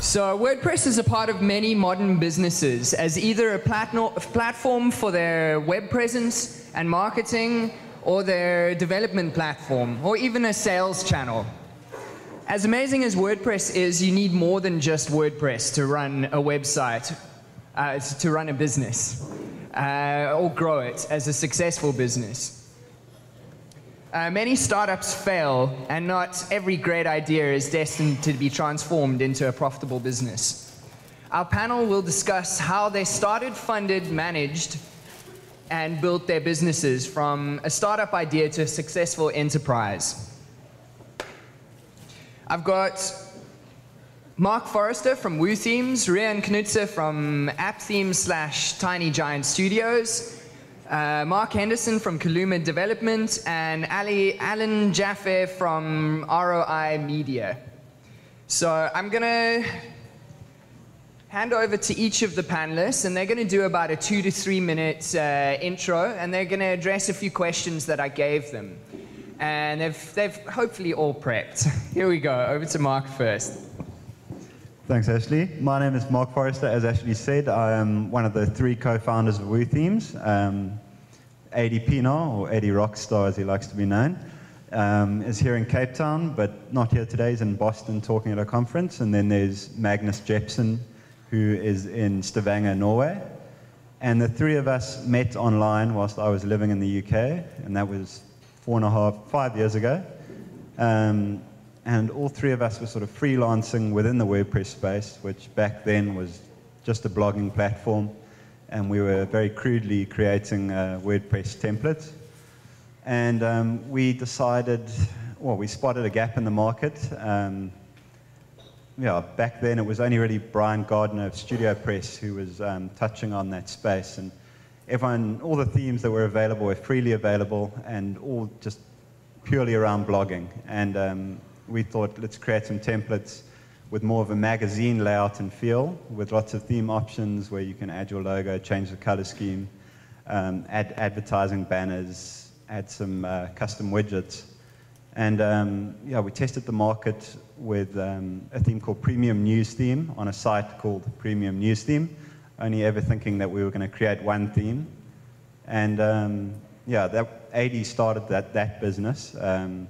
So, WordPress is a part of many modern businesses as either a platform for their web presence and marketing, or their development platform, or even a sales channel. As amazing as WordPress is, you need more than just WordPress to run a website, uh, to run a business, uh, or grow it as a successful business. Uh, many startups fail, and not every great idea is destined to be transformed into a profitable business. Our panel will discuss how they started, funded, managed, and built their businesses from a startup idea to a successful enterprise. I've got Mark Forrester from WooThemes, Rian Knutze from App Themes slash Tiny Giant Studios, uh, Mark Henderson from Kaluma Development, and Ali, Alan Jaffe from ROI Media. So I'm going to hand over to each of the panelists, and they're going to do about a two to three minute uh, intro, and they're going to address a few questions that I gave them. And they've, they've hopefully all prepped. Here we go. Over to Mark first. Thanks, Ashley. My name is Mark Forrester. As Ashley said, I am one of the three co-founders of WooThemes. Um, Adii Pienaar, or Adii Rockstar as he likes to be known, um, is here in Cape Town, but not here today. He's in Boston talking at a conference. And then there's Magnus Jepson, who is in Stavanger, Norway. And the three of us met online whilst I was living in the UK, and that was four and a half, five years ago. Um, and all three of us were sort of freelancing within the WordPress space, which back then was just a blogging platform. And we were very crudely creating uh, WordPress templates. And um, we decided, well, we spotted a gap in the market. Um, yeah, back then it was only really Brian Gardner of StudioPress who was um, touching on that space. And everyone, all the themes that were available were freely available and all just purely around blogging. And um, we thought, let's create some templates with more of a magazine layout and feel, with lots of theme options where you can add your logo, change the color scheme, um, add advertising banners, add some uh, custom widgets. And um, yeah, we tested the market with um, a theme called Premium News Theme on a site called Premium News Theme, only ever thinking that we were going to create one theme. And um, yeah, that, Adii started that, that business. Um,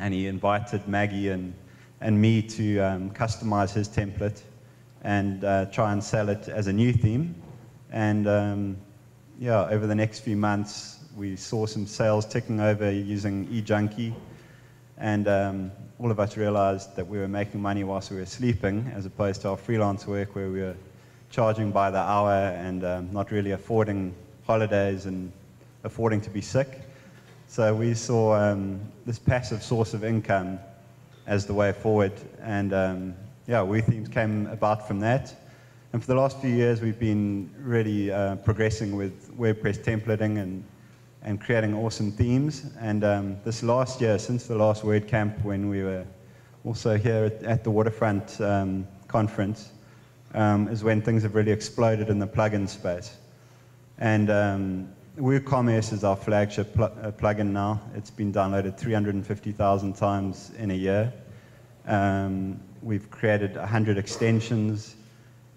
and he invited Maggie and, and me to um, customize his template and uh, try and sell it as a new theme. And um, yeah, over the next few months, we saw some sales ticking over using eJunkie. And um, all of us realized that we were making money whilst we were sleeping, as opposed to our freelance work where we were charging by the hour and um, not really affording holidays and affording to be sick. So we saw um, this passive source of income as the way forward. And um, yeah, WooThemes came about from that. And for the last few years, we've been really uh, progressing with WordPress templating and, and creating awesome themes. And um, this last year, since the last WordCamp, when we were also here at, at the Waterfront um, conference, um, is when things have really exploded in the plugin space. And um, WooCommerce is our flagship pl uh, plugin now. It's been downloaded 350,000 times in a year. Um, we've created 100 extensions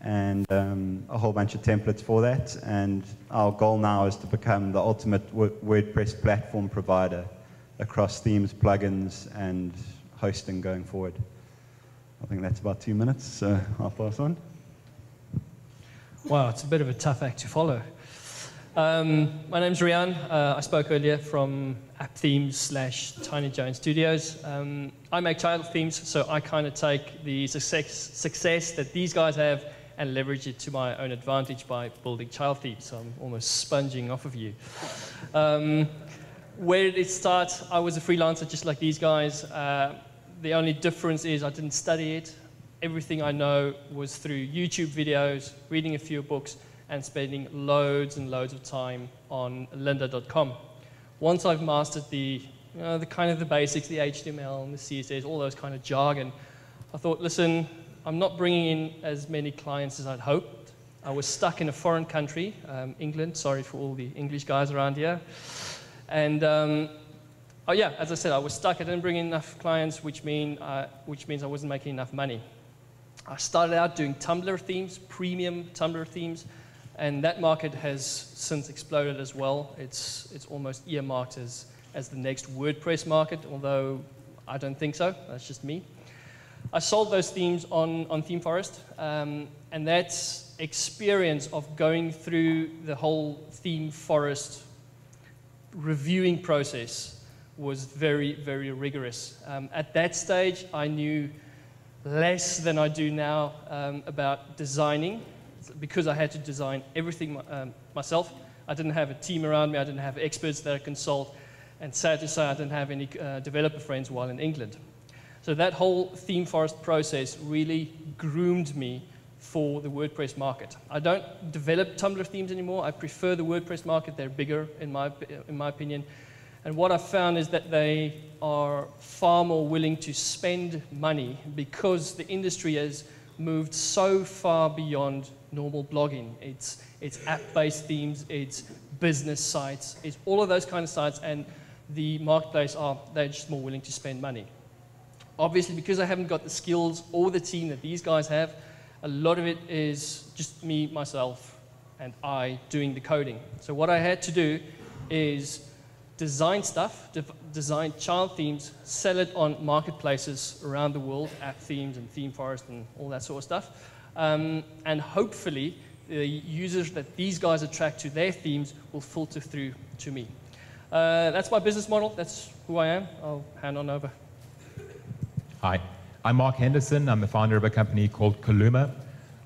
and um, a whole bunch of templates for that. And our goal now is to become the ultimate WordPress platform provider across themes, plugins, and hosting going forward. I think that's about two minutes, so I'll pass on. Wow, it's a bit of a tough act to follow. Um, my name's Rian. Uh, I spoke earlier from App Themes slash Tiny Giant Studios. Um, I make child themes, so I kind of take the success, success that these guys have and leverage it to my own advantage by building child themes. So I'm almost sponging off of you. Um, where did it start? I was a freelancer just like these guys. Uh, the only difference is I didn't study it. Everything I know was through YouTube videos, reading a few books, and spending loads and loads of time on lynda.com. Once I've mastered the, you know, the kind of the basics, the HTML and the CSS, all those kind of jargon, I thought, listen, I'm not bringing in as many clients as I'd hoped. I was stuck in a foreign country, um, England, sorry for all the English guys around here. And um, oh yeah, as I said, I was stuck. I didn't bring in enough clients, which, mean, uh, which means I wasn't making enough money. I started out doing Tumblr themes, premium Tumblr themes, and that market has since exploded as well. It's, it's almost earmarked as, as the next WordPress market, although I don't think so. That's just me. I sold those themes on, on ThemeForest, um, and that experience of going through the whole ThemeForest reviewing process was very, very rigorous. Um, at that stage, I knew less than I do now um, about designing because I had to design everything um, myself. I didn't have a team around me, I didn't have experts that I consult, and sad to say, I didn't have any uh, developer friends while in England. So that whole ThemeForest process really groomed me for the WordPress market. I don't develop Tumblr themes anymore. I prefer the WordPress market. They're bigger, in my, in my opinion. And what I've found is that they are far more willing to spend money because the industry has moved so far beyond normal blogging. It's, it's app-based themes, it's business sites, it's all of those kind of sites, and the marketplace are, they're just more willing to spend money. Obviously, because I haven't got the skills or the team that these guys have, a lot of it is just me, myself, and I doing the coding. So what I had to do is design stuff, de design child themes, sell it on marketplaces around the world, app themes and ThemeForest and all that sort of stuff. Um, and hopefully, the users that these guys attract to their themes will filter through to me. Uh, that's my business model. That's who I am. I'll hand on over. Hi, I'm Mark Henderson. I'm the founder of a company called Kaluma.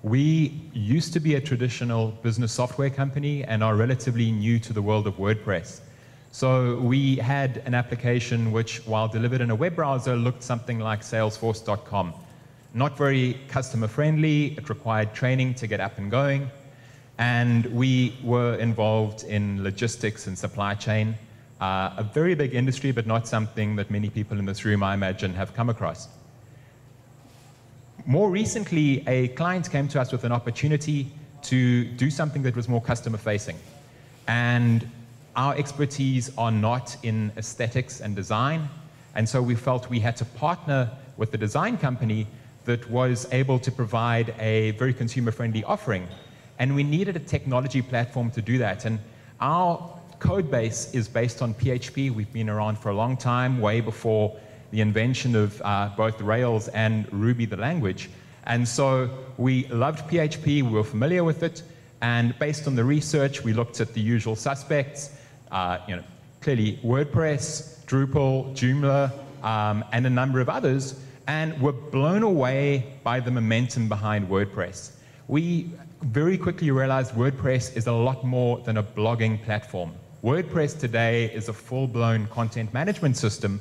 We used to be a traditional business software company and are relatively new to the world of WordPress. So we had an application which, while delivered in a web browser, looked something like salesforce.com. Not very customer friendly, it required training to get up and going, and we were involved in logistics and supply chain. Uh, a very big industry, but not something that many people in this room, I imagine, have come across. More recently, a client came to us with an opportunity to do something that was more customer facing. And our expertise are not in aesthetics and design. And so we felt we had to partner with the design company that was able to provide a very consumer friendly offering. And we needed a technology platform to do that. And our code base is based on PHP. We've been around for a long time, way before the invention of uh, both Rails and Ruby, the language. And so we loved PHP, we were familiar with it, and based on the research, we looked at the usual suspects, uh, you know, clearly WordPress, Drupal, Joomla, um, and a number of others, and we were blown away by the momentum behind WordPress. We very quickly realized WordPress is a lot more than a blogging platform. WordPress today is a full-blown content management system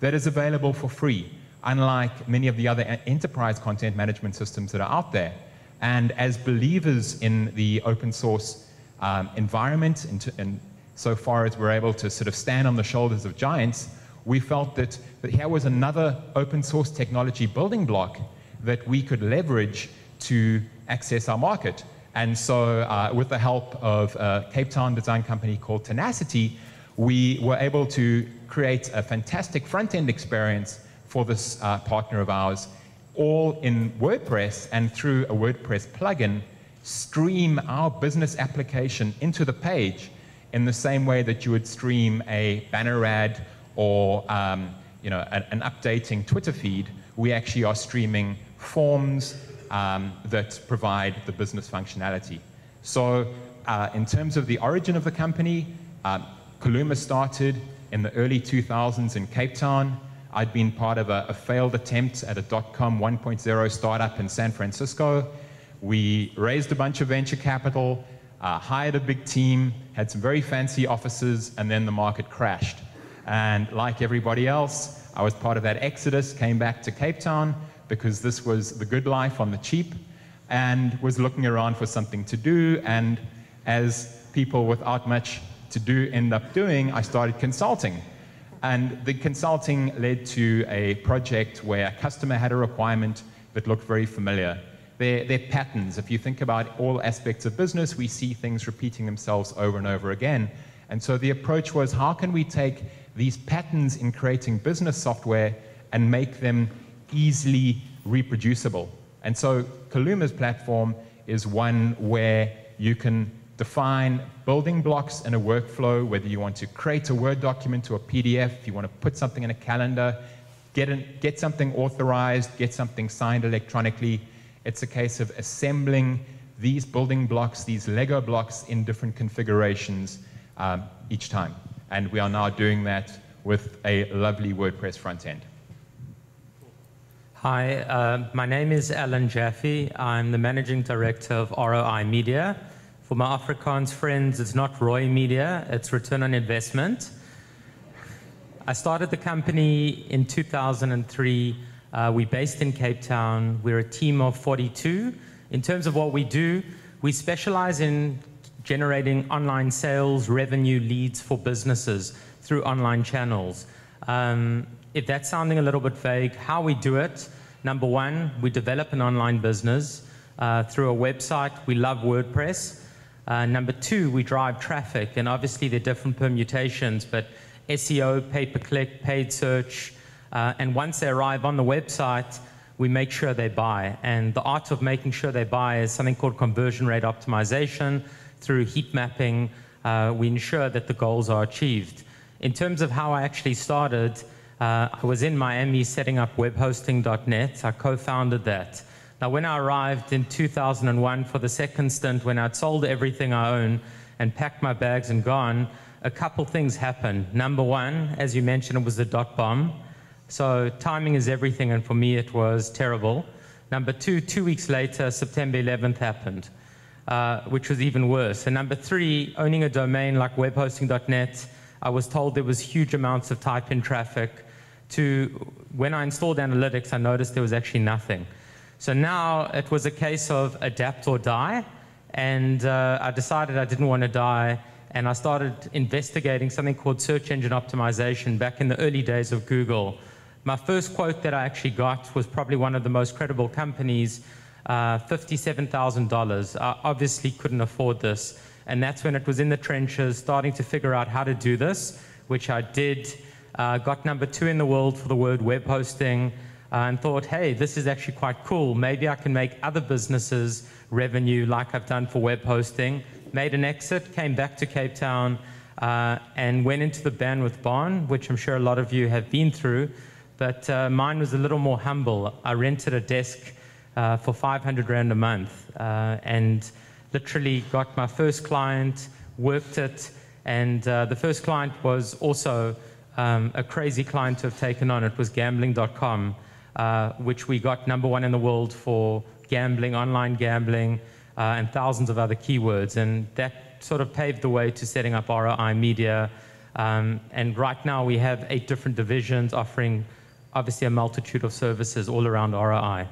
that is available for free, unlike many of the other enterprise content management systems that are out there. And as believers in the open source um, environment, and so far as we're able to sort of stand on the shoulders of giants, we felt that, that here was another open source technology building block that we could leverage to access our market. And so, uh, with the help of a Cape Town design company called Tenacity, we were able to create a fantastic front end experience for this uh, partner of ours, all in WordPress and through a WordPress plugin, stream our business application into the page in the same way that you would stream a banner ad or um, you know, an, an, updating Twitter feed. We actually are streaming forms um, that provide the business functionality. So, uh, in terms of the origin of the company, uh, Kaluma started in the early 2000s in Cape Town. I'd been part of a, a failed attempt at a dot-com 1.0 startup in San Francisco. We raised a bunch of venture capital, uh, hired a big team, had some very fancy offices, and then the market crashed. And like everybody else, I was part of that exodus, came back to Cape Town because this was the good life on the cheap, and was looking around for something to do. And as people without much to do end up doing, I started consulting. And the consulting led to a project where a customer had a requirement that looked very familiar. They're, they're, patterns. If you think about all aspects of business, we see things repeating themselves over and over again. And so the approach was how can we take these patterns in creating business software and make them easily reproducible. And so Kaluma's platform is one where you can define building blocks in a workflow, whether you want to create a Word document to a PDF, you want to put something in a calendar, get, an, get something authorized, get something signed electronically. It's a case of assembling these building blocks, these Lego blocks in different configurations um, each time. And we are now doing that with a lovely WordPress front end. Hi, uh, my name is Alan Jaffe. I'm the managing director of ROI Media. For my Afrikaans friends, it's not ROI Media, it's return on investment. I started the company in 2003. Uh, we're based in Cape Town. We're a team of 42. In terms of what we do, we specialize in generating online sales, revenue leads for businesses through online channels. Um, if that's sounding a little bit vague, how we do it, number one, we develop an online business uh, through a website. We love WordPress. Uh, number two, we drive traffic, and obviously there are different permutations, but SEO, pay-per-click, paid search, uh, and once they arrive on the website, we make sure they buy. And the art of making sure they buy is something called conversion rate optimization. Through heat mapping, uh, we ensure that the goals are achieved. In terms of how I actually started, uh, I was in Miami setting up webhosting.net. I co-founded that. Now, when I arrived in 2001 for the second stint, when I'd sold everything I own and packed my bags and gone, a couple things happened. Number one, as you mentioned, it was the dot bomb. So timing is everything, and for me, it was terrible. Number two, two weeks later, September 11th happened, uh, which was even worse. And number three, owning a domain like webhosting.net, I was told there was huge amounts of type-in traffic. To when I installed analytics, I noticed there was actually nothing. So now it was a case of adapt or die, and uh, I decided I didn't want to die, and I started investigating something called search engine optimization back in the early days of Google. My first quote that I actually got was probably one of the most credible companies, uh, $57,000. I obviously couldn't afford this, and that's when it was in the trenches, starting to figure out how to do this, which I did. Uh, got number two in the world for the word web hosting uh, and thought, hey, this is actually quite cool. Maybe I can make other businesses revenue like I've done for web hosting. Made an exit, came back to Cape Town, uh, and went into the bandwidth barn, which I'm sure a lot of you have been through. But uh, mine was a little more humble. I rented a desk uh, for 500 Rand a month uh, and literally got my first client, worked it, and uh, the first client was also um, a crazy client to have taken on. It was gambling.com uh, which we got number one in the world for gambling, online gambling, uh, and thousands of other keywords. And that sort of paved the way to setting up ROI Media. Um, and right now we have eight different divisions offering obviously a multitude of services all around ROI.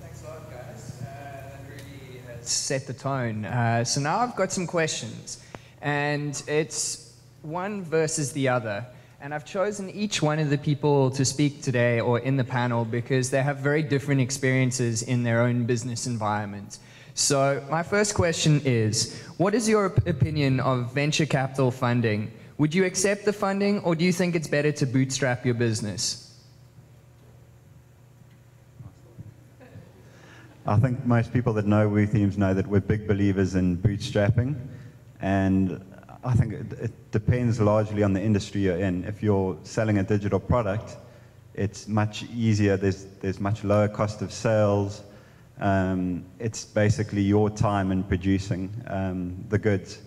Thanks a lot, guys. Uh, that really has set the tone. Uh, so now I've got some questions, and it's one versus the other. And I've chosen each one of the people to speak today or in the panel because they have very different experiences in their own business environment. So, my first question is What is your opinion of venture capital funding? Would you accept the funding or do you think it's better to bootstrap your business? I think most people that know WooThemes know that we're big believers in bootstrapping. And I think it, it, depends largely on the industry you're in. If you're selling a digital product, it's much easier. There's, there's much lower cost of sales. Um, it's basically your time in producing um, the goods.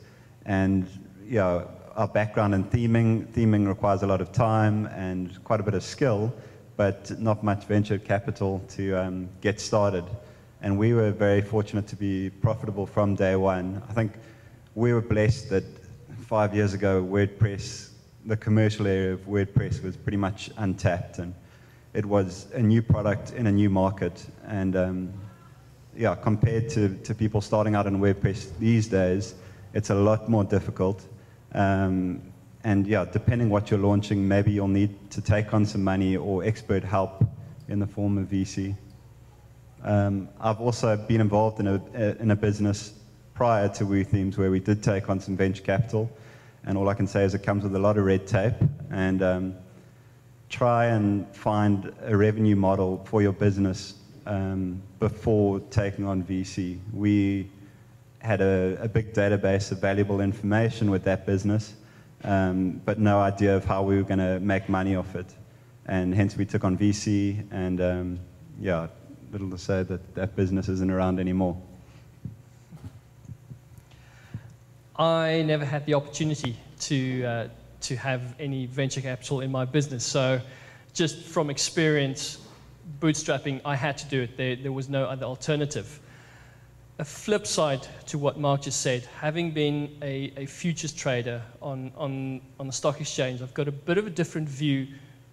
And you know, our background in theming, theming requires a lot of time and quite a bit of skill, but not much venture capital to um, get started. And we were very fortunate to be profitable from day one. I think we were blessed that five years ago, WordPress, the commercial area of WordPress was pretty much untapped, and it was a new product in a new market. And um, yeah, compared to, to people starting out in WordPress these days, it's a lot more difficult. Um, and yeah, depending what you're launching, maybe you'll need to take on some money or expert help in the form of VC. Um, I've also been involved in a, in a business prior to WooThemes where we did take on some venture capital and all I can say is it comes with a lot of red tape. And um, try and find a revenue model for your business um, before taking on VC. We had a, a, big database of valuable information with that business, um, but no idea of how we were going to make money off it. And hence we took on VC, and um, yeah, little to say that that business isn't around anymore. I never had the opportunity to, uh, to have any venture capital in my business. So, just from experience, bootstrapping, I had to do it. There, there was no other alternative. A flip side to what Mark just said, having been a, a futures trader on, on, on the stock exchange, I've got a bit of a different view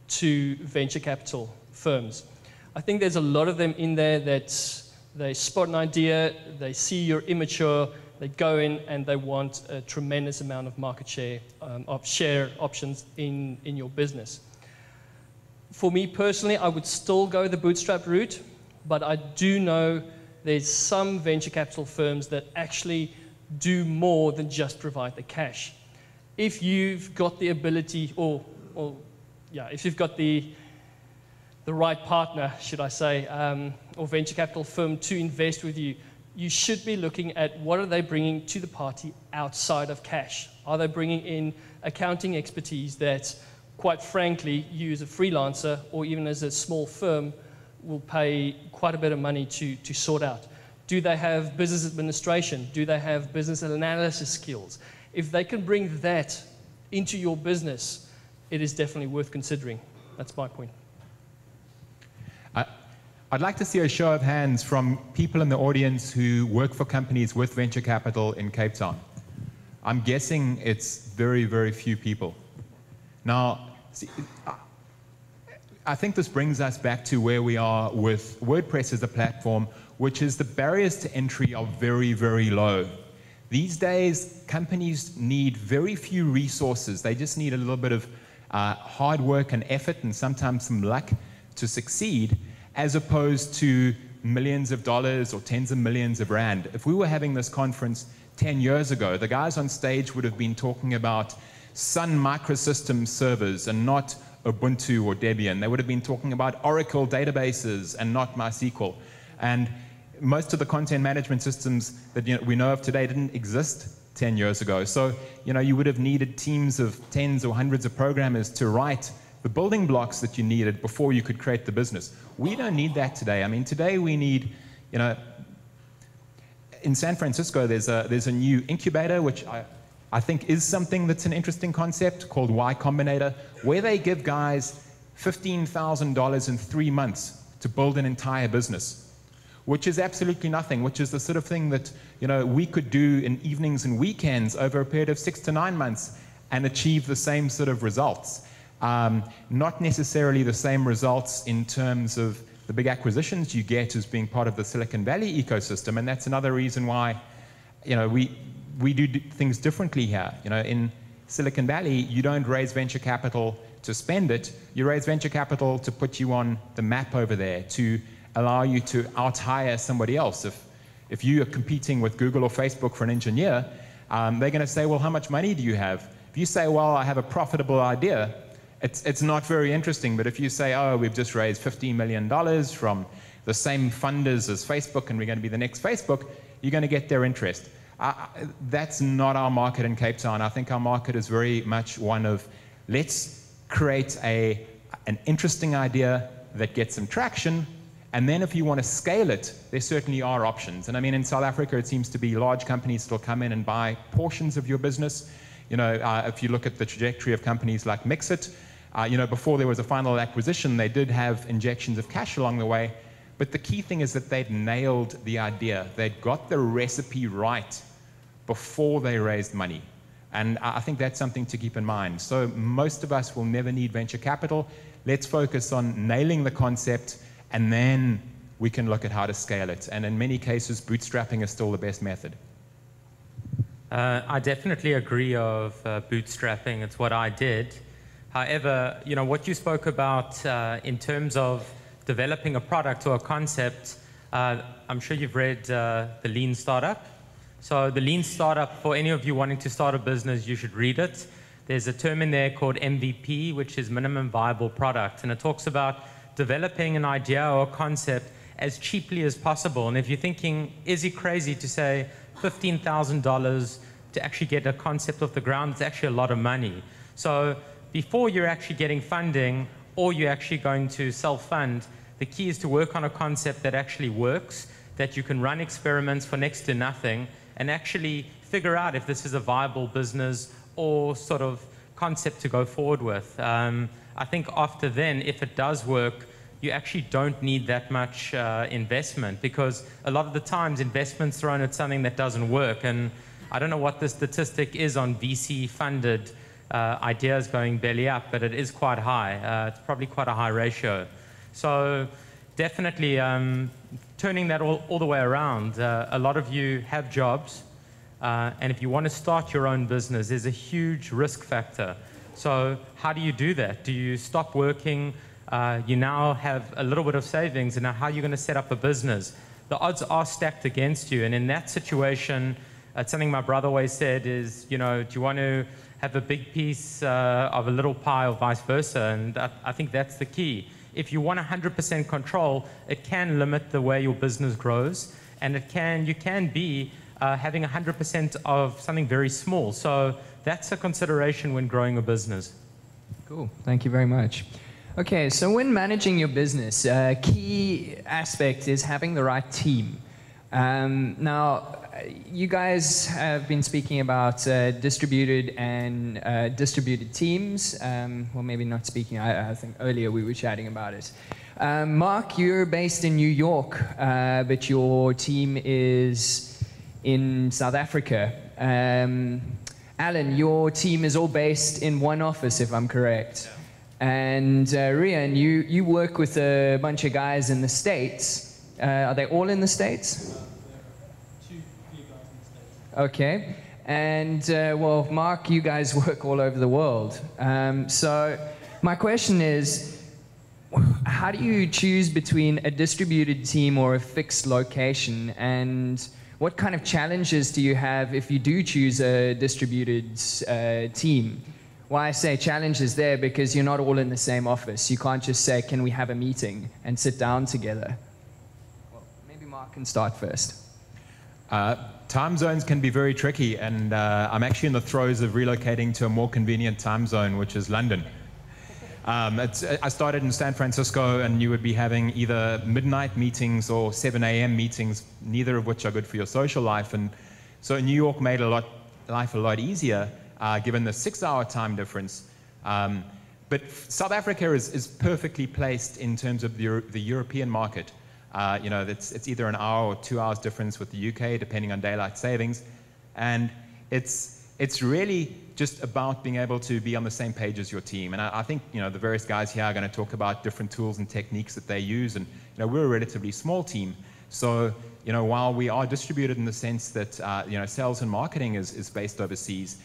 to venture capital firms. I think there's a lot of them in there that they spot an idea, they see you're immature, they go in and they want a tremendous amount of market share, um, of share options in, in your business. For me personally, I would still go the bootstrap route, but I do know there's some venture capital firms that actually do more than just provide the cash. If you've got the ability, or, or yeah, if you've got the, the right partner, should I say, um, or venture capital firm to invest with you, you should be looking at what are they bringing to the party outside of cash. Are they bringing in accounting expertise that, quite frankly, you as a freelancer or even as a small firm will pay quite a bit of money to, to sort out? Do they have business administration? Do they have business analysis skills? If they can bring that into your business, it is definitely worth considering. That's my point. I'd like to see a show of hands from people in the audience who work for companies with venture capital in Cape Town. I'm guessing it's very, very few people. Now, see, I think this brings us back to where we are with WordPress as a platform, which is the barriers to entry are very, very low. These days, companies need very few resources. They just need a little bit of uh, hard work and effort and sometimes some luck to succeed as opposed to millions of dollars or tens of millions of rand. If we were having this conference 10 years ago, the guys on stage would have been talking about Sun Microsystems servers and not Ubuntu or Debian. They would have been talking about Oracle databases and not MySQL. And most of the content management systems that you know, we know of today didn't exist 10 years ago. So, you know, you would have needed teams of tens or hundreds of programmers to write the building blocks that you needed before you could create the business. We don't need that today. I mean, today we need, you know, in San Francisco, there's a, there's a new incubator, which I, I think is something that's an interesting concept called Y Combinator, where they give guys $15,000 in three months to build an entire business, which is absolutely nothing, which is the sort of thing that you know, we could do in evenings and weekends over a period of six to nine months and achieve the same sort of results. Um, not necessarily the same results in terms of the big acquisitions you get as being part of the Silicon Valley ecosystem, and that's another reason why, you know, we we do things differently here. You know, in Silicon Valley, you don't raise venture capital to spend it. You raise venture capital to put you on the map over there, to allow you to out hire somebody else. If if you are competing with Google or Facebook for an engineer, um, they're going to say, well, how much money do you have? If you say, well, I have a profitable idea, it's, it's not very interesting. But if you say, oh, we've just raised $15 million from the same funders as Facebook and we're going to be the next Facebook, you're going to get their interest. Uh, that's not our market in Cape Town. I think our market is very much one of let's create a, an interesting idea that gets some traction. And then if you want to scale it, there certainly are options. And I mean, in South Africa, it seems to be large companies still come in and buy portions of your business. You know, uh, if you look at the trajectory of companies like MXit, uh, you know, before there was a final acquisition, they did have injections of cash along the way. But the key thing is that they'd nailed the idea. They'd got the recipe right before they raised money. And I think that's something to keep in mind. So most of us will never need venture capital. Let's focus on nailing the concept, and then we can look at how to scale it. And in many cases, bootstrapping is still the best method. Uh, I definitely agree of uh, bootstrapping. It's what I did. However, you know, what you spoke about uh, in terms of developing a product or a concept, uh, I'm sure you've read uh, The Lean Startup. So the lean startup, for any of you wanting to start a business, you should read it. There's a term in there called MVP, which is minimum viable product, and it talks about developing an idea or a concept as cheaply as possible. And if you're thinking, is it crazy to say $15,000 to actually get a concept off the ground? It's actually a lot of money. So before you're actually getting funding or you're actually going to self-fund, the key is to work on a concept that actually works, that you can run experiments for next to nothing, and actually figure out if this is a viable business or sort of concept to go forward with. Um, I think after then, if it does work, you actually don't need that much uh, investment because a lot of the times investment's thrown at something that doesn't work. And I don't know what the statistic is on VC funded uh, ideas going belly up, but it is quite high. Uh, it's probably quite a high ratio. So definitely um, turning that all, all the way around. Uh, a lot of you have jobs. Uh, and if you want to start your own business, there's a huge risk factor. So how do you do that? Do you stop working? Uh, you now have a little bit of savings, and now how are you going to set up a business? The odds are stacked against you, and in that situation, uh, something my brother always said is, you know, do you want to have a big piece uh, of a little pie or vice versa? And I, I think that's the key. If you want 100% control, it can limit the way your business grows, and it can you can be uh, having 100% of something very small. So that's a consideration when growing a business. Cool. Thank you very much. Okay, so when managing your business, a key aspect is having the right team. Um, now, you guys have been speaking about uh, distributed and uh, distributed teams. Um, well, maybe not speaking. I, I, think earlier we were chatting about it. Um, Mark, you're based in New York, uh, but your team is in South Africa. Um, Alan, your team is all based in one office, if I'm correct. Yeah. And uh, Rian, you, you work with a bunch of guys in the States. Uh, are they all in the States? Okay. And uh, well, Mark, you guys work all over the world. Um, so my question is, how do you choose between a distributed team or a fixed location? And what kind of challenges do you have if you do choose a distributed uh, team? why I say challenges there because you're not all in the same office. You can't just say, can we have a meeting and sit down together? Well, maybe Mark can start first. Uh, time zones can be very tricky, and uh, I'm actually in the throes of relocating to a more convenient time zone, which is London. Um, I started in San Francisco, and you would be having either midnight meetings or 7 a.m. meetings, neither of which are good for your social life. And so New York made a lot, life a lot easier uh, given the six-hour time difference. Um, but South Africa is, is perfectly placed in terms of the, the European market. Uh, you know, it's, it's either an hour or two hours difference with the UK, depending on daylight savings. And it's, it's really just about being able to be on the same page as your team. And I, I, think, you know, the various guys here are going to talk about different tools and techniques that they use. And, you know, we're a relatively small team. So, you know, while we are distributed in the sense that, uh, you know, sales and marketing is, is based overseas,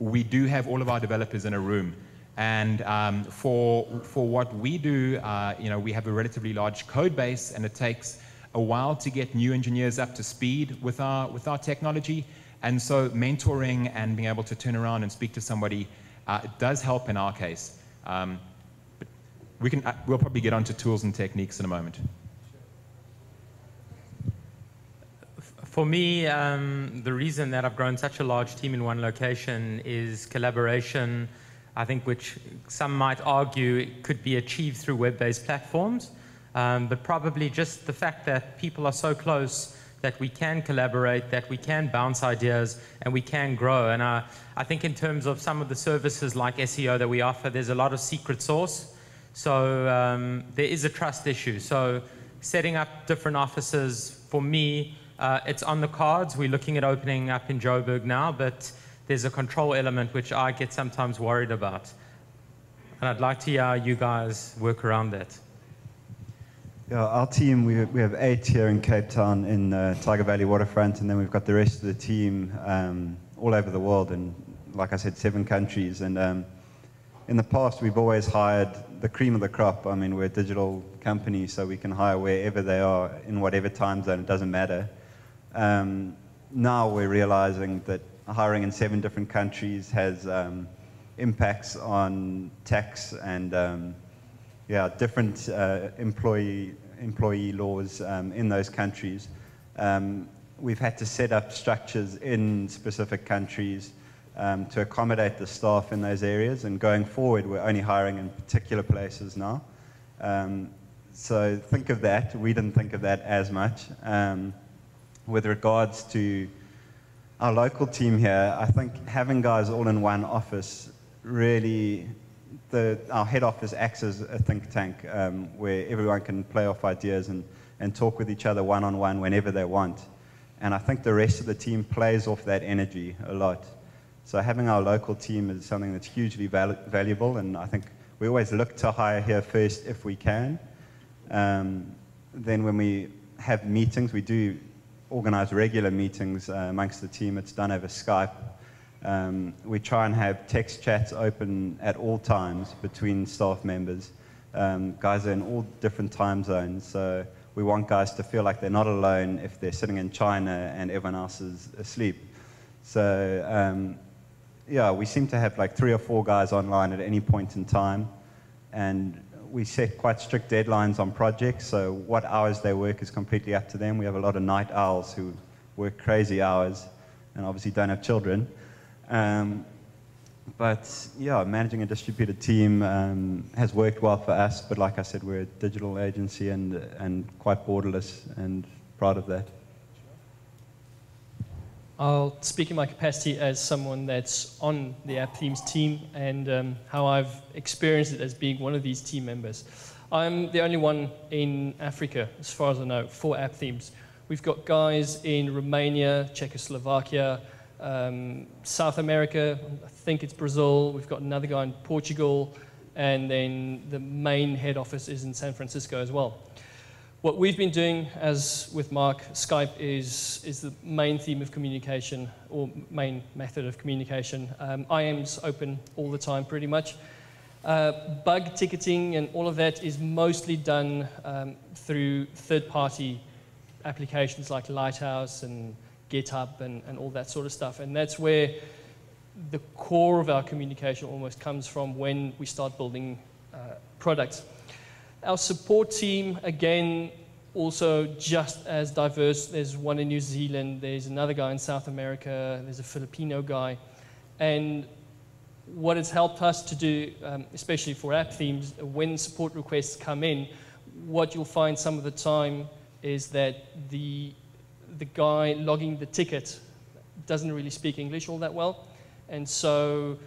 we do have all of our developers in a room. And um, for, for what we do, uh, you know, we have a relatively large code base, and it takes a while to get new engineers up to speed with our, with our technology. And so mentoring and being able to turn around and speak to somebody uh, does help in our case. Um, but we can, uh, we'll probably get onto tools and techniques in a moment. For me, um, the reason that I've grown such a large team in one location is collaboration, I think, which some might argue could be achieved through web-based platforms, um, but probably just the fact that people are so close that we can collaborate, that we can bounce ideas, and we can grow. And uh, I think in terms of some of the services like SEO that we offer, there's a lot of secret sauce. So um, there is a trust issue. So setting up different offices, for me, uh, it's on the cards. We're looking at opening up in Joburg now, but there's a control element which I get sometimes worried about. And I'd like to hear how you guys work around that. Yeah, our team, we, we have eight here in Cape Town in uh, Tyger Valley Waterfront, and then we've got the rest of the team um, all over the world in, like I said, seven countries. And um, in the past, we've always hired the cream of the crop. I mean, we're a digital company, so we can hire wherever they are in whatever time zone, it doesn't matter. Um, now we're realizing that hiring in seven different countries has um, impacts on tax and um, yeah, different uh, employee, employee laws um, in those countries. Um, we've had to set up structures in specific countries um, to accommodate the staff in those areas. And going forward, we're only hiring in particular places now. So think of that. We didn't think of that as much. With regards to our local team here, I think having guys all in one office really, the, our head office acts as a think tank um, where everyone can play off ideas and, and talk with each other one on one whenever they want. And I think the rest of the team plays off that energy a lot. So having our local team is something that's hugely val valuable, and I think we always look to hire here first if we can. Um, then when we have meetings, we do organize regular meetings uh, amongst the team. It's done over Skype. Um, we try and have text chats open at all times between staff members. Um, guys are in all different time zones, so we want guys to feel like they're not alone if they're sitting in China and everyone else is asleep. So um, yeah, we seem to have like three or four guys online at any point in time, and we set quite strict deadlines on projects. So what hours they work is completely up to them. We have a lot of night owls who work crazy hours, and obviously don't have children. Um, but yeah, managing a distributed team um, has worked well for us. But like I said, we're a digital agency and and quite borderless, and proud of that. I'll speak in my capacity as someone that's on the App Themes team and um, how I've experienced it as being one of these team members. I'm the only one in Africa, as far as I know, for App Themes. We've got guys in Romania, Czechoslovakia, um, South America, I think it's Brazil, we've got another guy in Portugal, and then the main head office is in San Francisco as well. What we've been doing, as with Mark, Skype is, is the main theme of communication or main method of communication. Um, IM's open all the time, pretty much. Uh, bug ticketing and all of that is mostly done um, through third party applications like Lighthouse and GitHub and, and all that sort of stuff. And that's where the core of our communication almost comes from when we start building uh, products. Our support team, again, also just as diverse. There's one in New Zealand, there's another guy in South America, there's a Filipino guy. And what it's helped us to do, um, especially for app themes, when support requests come in, what you'll find some of the time is that the, the guy logging the ticket doesn't really speak English all that well. And so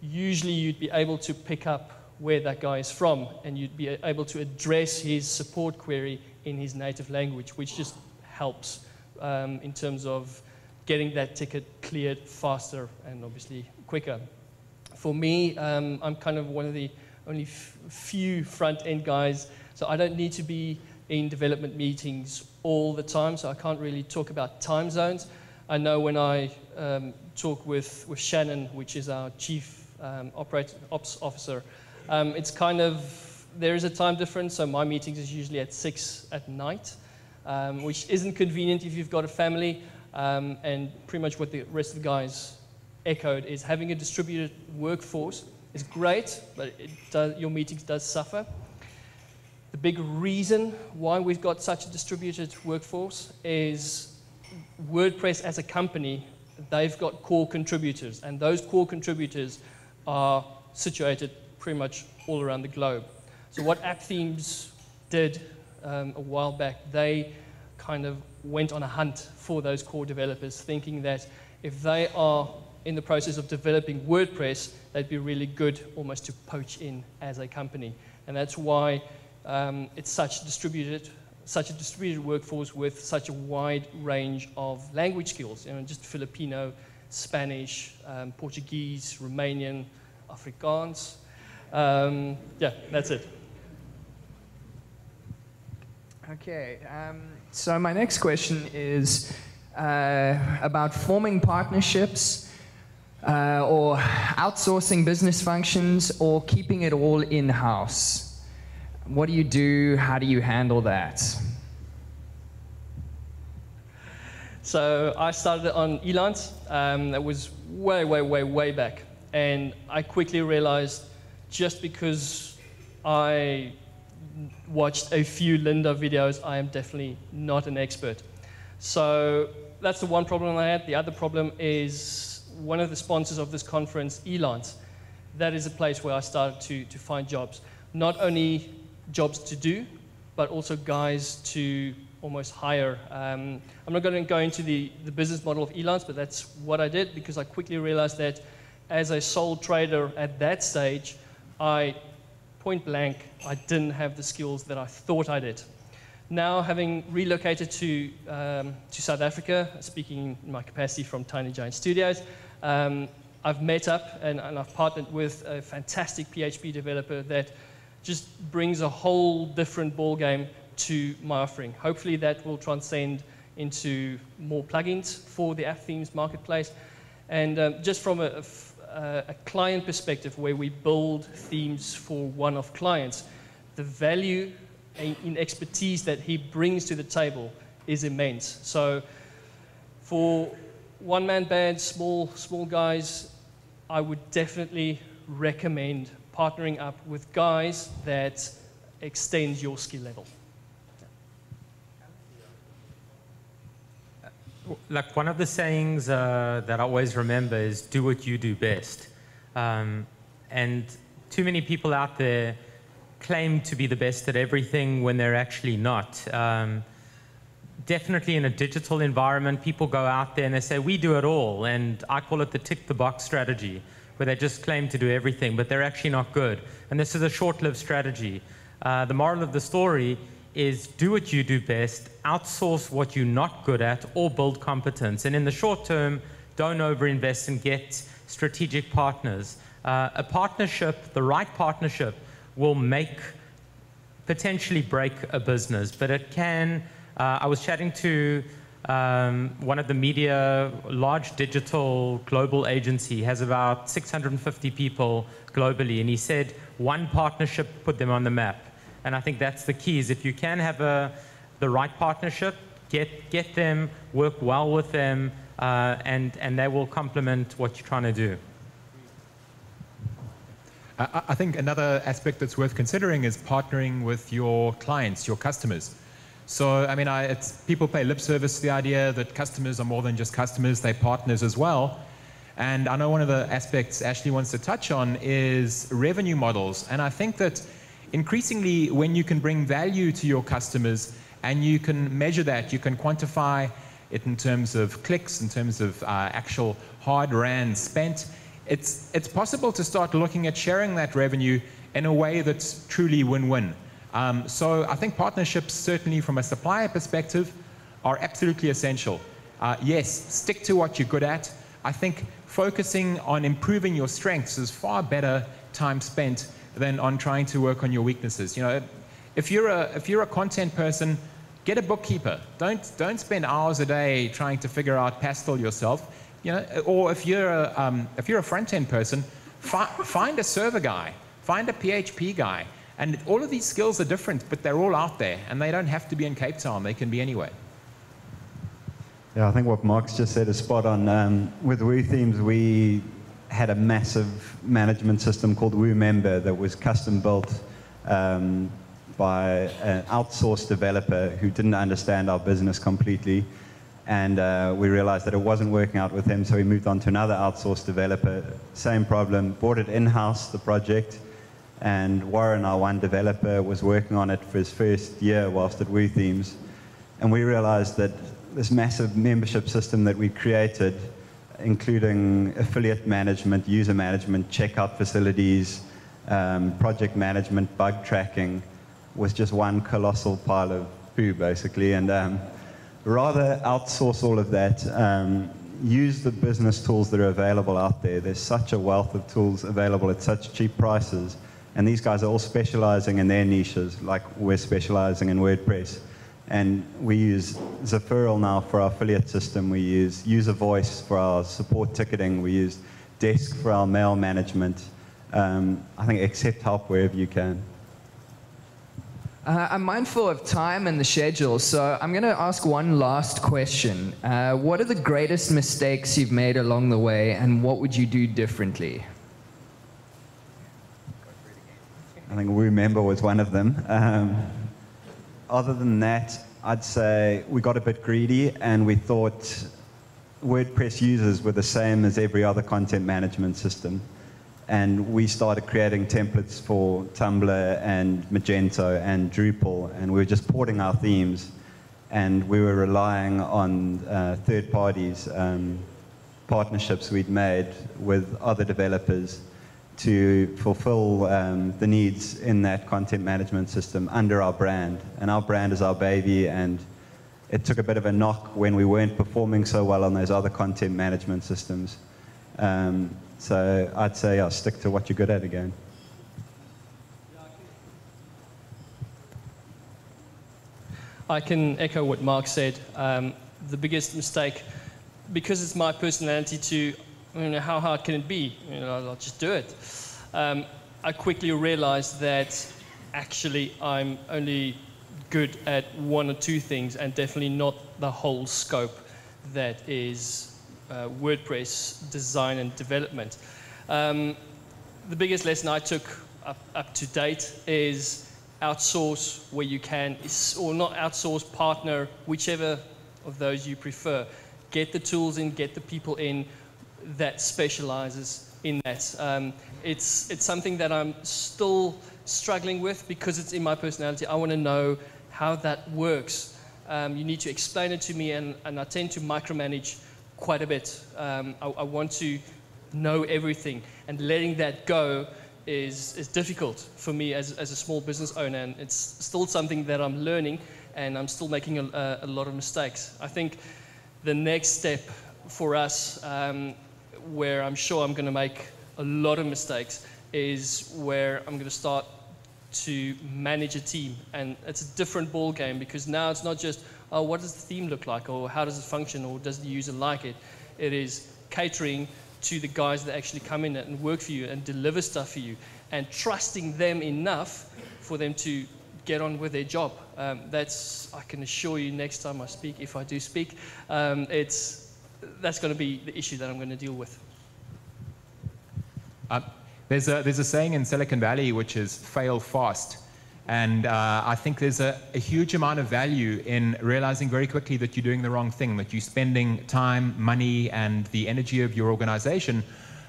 usually you'd be able to pick up where that guy is from, and you'd be able to address his support query in his native language, which just helps um, in terms of getting that ticket cleared faster and obviously quicker. For me, um, I'm kind of one of the only few front end guys, so I don't need to be in development meetings all the time, so I can't really talk about time zones. I know when I um, talk with, with Shannon, which is our chief um, ops officer, um, it's kind of, there is a time difference, so my meetings is usually at 6 at night, um, which isn't convenient if you've got a family. Um, and pretty much what the rest of the guys echoed is having a distributed workforce is great, but does, your meetings does suffer. The big reason why we've got such a distributed workforce is WordPress as a company, they've got core contributors, and those core contributors are situated pretty much all around the globe. So what App Themes did um, a while back, they kind of went on a hunt for those core developers, thinking that if they are in the process of developing WordPress, they'd be really good almost to poach in as a company. And that's why um, it's such distributed, such a distributed workforce with such a wide range of language skills, you know, just Filipino, Spanish, um, Portuguese, Romanian, Afrikaans, um, yeah, that's it. Okay, um, so my next question is uh, about forming partnerships uh, or outsourcing business functions or keeping it all in house. What do you do? How do you handle that? So I started on Elance. Um, that was way, way, way, way back. And I quickly realized just because I watched a few Lynda videos, I am definitely not an expert. So that's the one problem I had. The other problem is one of the sponsors of this conference, Elance. That is a place where I started to, to find jobs. Not only jobs to do, but also guys to almost hire. Um, I'm not going to go into the, the business model of Elance, but that's what I did because I quickly realized that as a sole trader at that stage, I, point blank, I didn't have the skills that I thought I did. Now, having relocated to, um, to South Africa, speaking in my capacity from Tiny Giant Studios, um, I've met up and, and I've partnered with a fantastic PHP developer that just brings a whole different ballgame to my offering. Hopefully that will transcend into more plugins for the app themes marketplace. And um, just from a, a, client perspective, where we build themes for one-off clients, the value in, in expertise that he brings to the table is immense. So for one-man bands, small, small guys, I would definitely recommend partnering up with guys that extend your skill level. Like one of the sayings uh, that I always remember is do what you do best. Um, and too many people out there claim to be the best at everything when they're actually not. Um, definitely in a digital environment, people go out there and they say, we do it all. And I call it the tick the box strategy, where they just claim to do everything, but they're actually not good. And this is a short lived strategy. Uh, the moral of the story is do what you do best, outsource what you're not good at, or build competence. And in the short term, don't overinvest and get strategic partners. Uh, a partnership, the right partnership, will make, potentially break a business, but it can. Uh, I was chatting to um, one of the media, large digital global agency, has about 650 people globally, and he said one partnership put them on the map. And I think that's the key is if you can have a, the right partnership, get, get them, work well with them, uh, and, and they will complement what you're trying to do. I, think another aspect that's worth considering is partnering with your clients, your customers. So, I mean, I, people pay lip service to the idea that customers are more than just customers, they're partners as well. And I know one of the aspects Ashley wants to touch on is revenue models. And I think that increasingly when you can bring value to your customers and you can measure that, you can quantify it in terms of clicks, in terms of uh, actual hard rand spent, it's, it's possible to start looking at sharing that revenue in a way that's truly win-win. Um, so I think partnerships, certainly from a supplier perspective, are absolutely essential. Uh, yes, stick to what you're good at. I think focusing on improving your strengths is far better time spent than on trying to work on your weaknesses. You know, if you're a, if you're a content person, get a bookkeeper. Don't, don't spend hours a day trying to figure out Pastel yourself. You know, or if you're a, um, if you're a front-end person, fi find a server guy, find a PHP guy. And all of these skills are different, but they're all out there, and they don't have to be in Cape Town. They can be anywhere. Yeah, I think what Mark's just said is spot on. Um, with WooThemes, we had a massive management system called WooMember that was custom built um, by an outsourced developer who didn't understand our business completely. And uh, we realized that it wasn't working out with him, so we moved on to another outsourced developer. Same problem, brought it in-house, the project, and Warren, our one developer, was working on it for his first year whilst at WooThemes. And we realized that this massive membership system that we created including affiliate management, user management, checkout facilities, um, project management, bug tracking, was just one colossal pile of poo, basically. And um, rather outsource all of that, um, use the business tools that are available out there. There's such a wealth of tools available at such cheap prices. And these guys are all specializing in their niches, like we're specializing in WordPress. And we use Zferral now for our affiliate system. We use UserVoice for our support ticketing. We use Desk for our mail management. Um, I think accept help wherever you can. Uh, I'm mindful of time and the schedule, so I'm going to ask one last question. Uh, what are the greatest mistakes you've made along the way, and what would you do differently? I think WooMember was one of them. Um, other than that, I'd say we got a bit greedy and we thought WordPress users were the same as every other content management system. And we started creating templates for Tumblr and Magento and Drupal, and we were just porting our themes. And we were relying on uh, third parties, um, partnerships we'd made with other developers to fulfill um, the needs in that content management system under our brand. And our brand is our baby, and it took a bit of a knock when we weren't performing so well on those other content management systems. Um, so I'd say, yeah, stick to what you're good at again. I can echo what Mark said. Um, the biggest mistake, because it's my personality to you know, how hard can it be? You know, I'll just do it. Um, I quickly realized that actually I'm only good at one or two things and definitely not the whole scope that is uh, WordPress design and development. Um, the biggest lesson I took up, up to date is outsource where you can, or not outsource, partner, whichever of those you prefer. Get the tools in, get the people in, that specializes in that. Um, it's, it's something that I'm still struggling with because it's in my personality. I want to know how that works. Um, you need to explain it to me, and, and I tend to micromanage quite a bit. Um, I, I, want to know everything, and letting that go is, is difficult for me as, as a small business owner, and it's still something that I'm learning, and I'm still making a, a lot of mistakes. I think the next step for us um, where I'm sure I'm going to make a lot of mistakes is where I'm going to start to manage a team. And it's a different ball game because now it's not just, oh, what does the theme look like or how does it function or does the user like it? It is catering to the guys that actually come in and work for you and deliver stuff for you and trusting them enough for them to get on with their job. Um, that's, I can assure you next time I speak, if I do speak, um, it's, that's going to be the issue that I'm going to deal with. Uh, there's, a, there's a saying in Silicon Valley which is fail fast. And uh, I think there's a, a, huge amount of value in realizing very quickly that you're doing the wrong thing, that you're spending time, money, and the energy of your organization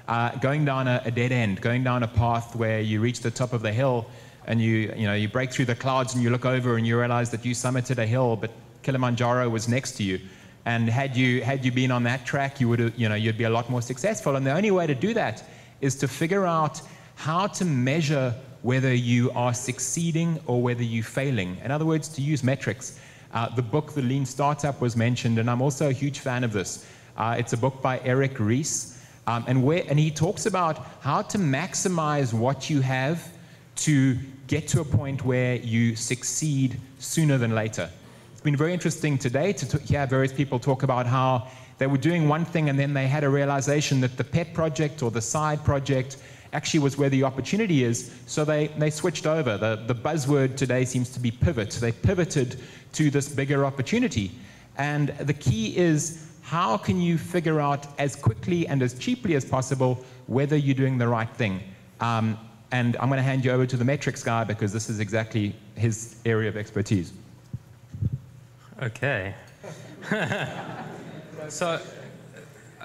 uh, going down a, a, dead end, going down a path where you reach the top of the hill and you, you, know, you break through the clouds and you look over and you realize that you summited a hill, but Kilimanjaro was next to you. And had you, had you been on that track, you would you know, you'd be a lot more successful. And the only way to do that is to figure out how to measure whether you are succeeding or whether you're failing. In other words, to use metrics. Uh, the book, The Lean Startup, was mentioned, and I'm also a huge fan of this. Uh, it's a book by Eric Ries, um, and, where, and he talks about how to maximize what you have to get to a point where you succeed sooner than later. It's been very interesting today to hear various people talk about how they were doing one thing and then they had a realization that the pet project or the side project actually was where the opportunity is. So they, they switched over. The, the buzzword today seems to be pivot. They pivoted to this bigger opportunity. And the key is how can you figure out as quickly and as cheaply as possible whether you're doing the right thing? Um, and I'm going to hand you over to the metrics guy because this is exactly his area of expertise. Okay. so,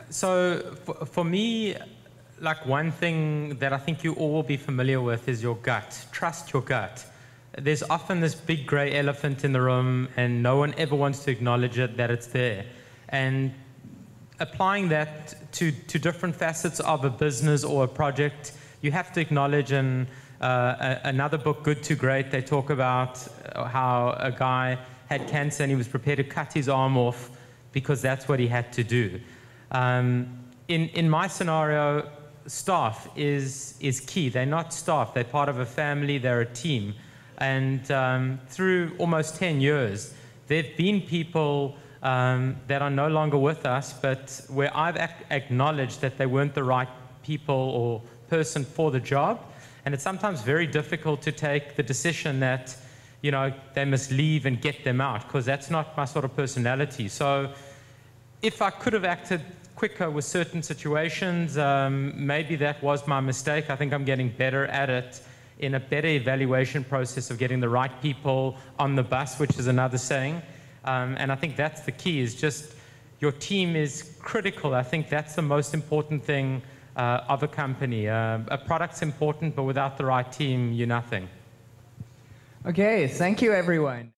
so for, me, like one thing that I think you all will be familiar with is your gut. Trust your gut. There's often this big gray elephant in the room, and no one ever wants to acknowledge it that it's there. And applying that to, to different facets of a business or a project, you have to acknowledge and uh, another book, Good to Great, they talk about how a guy had cancer and he was prepared to cut his arm off because that's what he had to do. Um, in, in my scenario, staff is, is key. They're not staff, they're part of a family, they're a team. And um, through almost 10 years, there have been people um, that are no longer with us, but where I've ac acknowledged that they weren't the right people or person for the job. And it's sometimes very difficult to take the decision that you know, they must leave and get them out because that's not my sort of personality. So if I could have acted quicker with certain situations, um, maybe that was my mistake. I think I'm getting better at it in a better evaluation process of getting the right people on the bus, which is another saying. Um, and I think that's the key is just your team is critical. I think that's the most important thing uh, of a company. Uh, a product's important, but without the right team, you're nothing. Okay, thank you everyone.